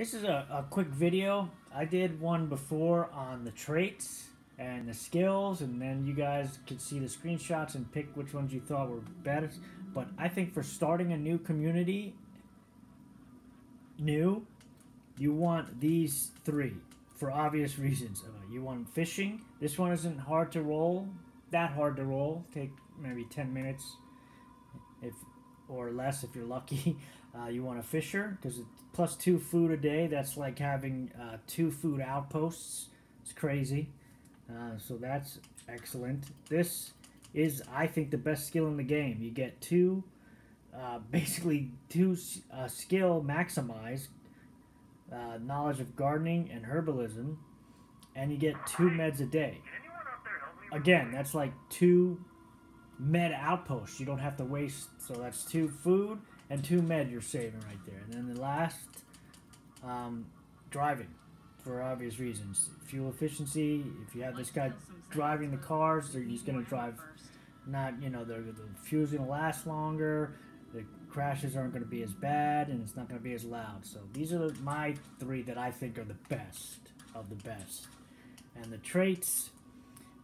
This is a, a quick video. I did one before on the traits and the skills, and then you guys could see the screenshots and pick which ones you thought were best. But I think for starting a new community, new, you want these three for obvious reasons. Uh, you want fishing. This one isn't hard to roll, that hard to roll. Take maybe 10 minutes if or less if you're lucky. Uh, you want a fisher because plus two food a day. That's like having uh, two food outposts. It's crazy. Uh, so that's excellent. This is, I think, the best skill in the game. You get two, uh, basically two uh, skill maximize, uh, knowledge of gardening and herbalism, and you get two meds a day. Again, that's like two med outposts. You don't have to waste. So that's two food and two med you're saving right there. And then the last, um, driving, for obvious reasons. Fuel efficiency. If you have this guy driving the cars, he's going to drive. Not you know the the fuel's going to last longer. The crashes aren't going to be as bad, and it's not going to be as loud. So these are my three that I think are the best of the best. And the traits,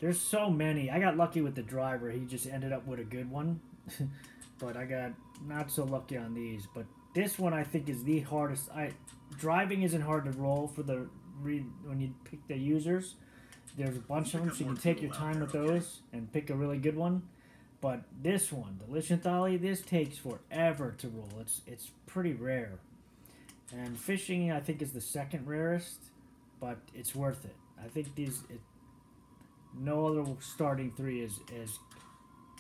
there's so many. I got lucky with the driver. He just ended up with a good one. but I got not so lucky on these. But this one I think is the hardest. I driving isn't hard to roll for the read when you pick the users. There's a bunch of them, so you can take your time with those and pick a really good one. But this one, the Lichenology, this takes forever to roll. It's it's pretty rare. And fishing, I think, is the second rarest, but it's worth it. I think these, it, no other starting three is is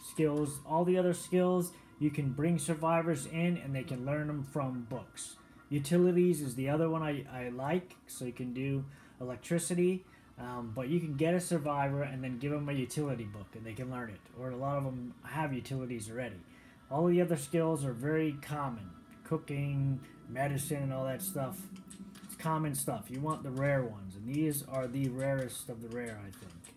skills. All the other skills you can bring survivors in and they can learn them from books. Utilities is the other one I, I like, so you can do electricity, um, but you can get a survivor and then give them a utility book and they can learn it. Or a lot of them have utilities already. All the other skills are very common cooking, medicine, and all that stuff. It's common stuff. You want the rare ones, and these are the rarest of the rare, I think.